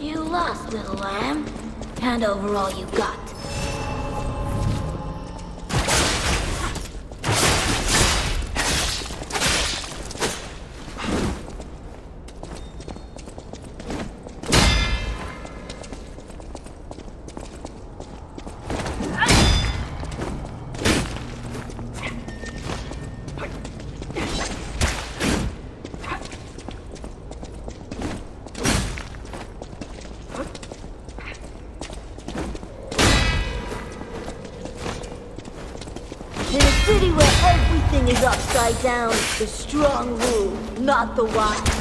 You lost, little lamb. Hand over all you got. City where everything is upside down, the strong rule, not the wise.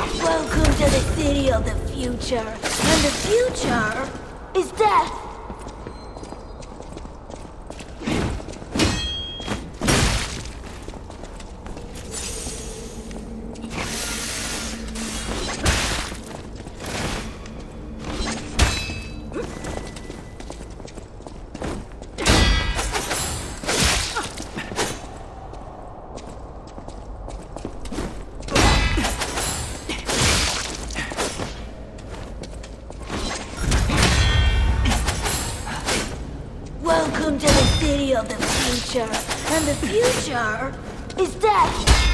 Welcome to the city of the future. And the future is death. Welcome to the city of the future. And the future is death.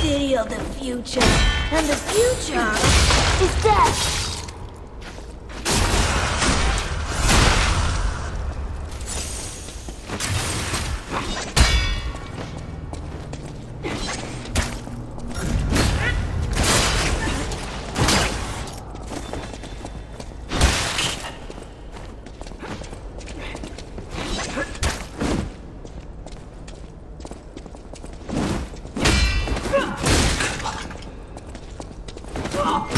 City of the future. And the future is death. I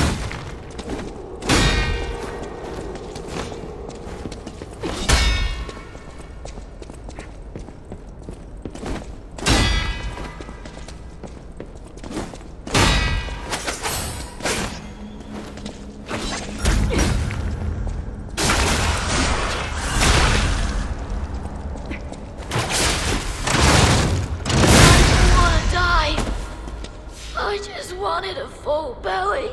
wanted a full belly.